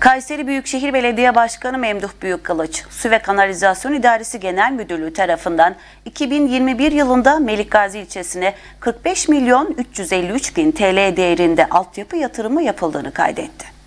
Kayseri Büyükşehir Belediye Başkanı Memduh Büyükkılıç, Su ve Kanalizasyon İdaresi Genel Müdürlüğü tarafından 2021 yılında Melikgazi ilçesine 45 milyon 353 bin TL değerinde altyapı yatırımı yapıldığını kaydetti.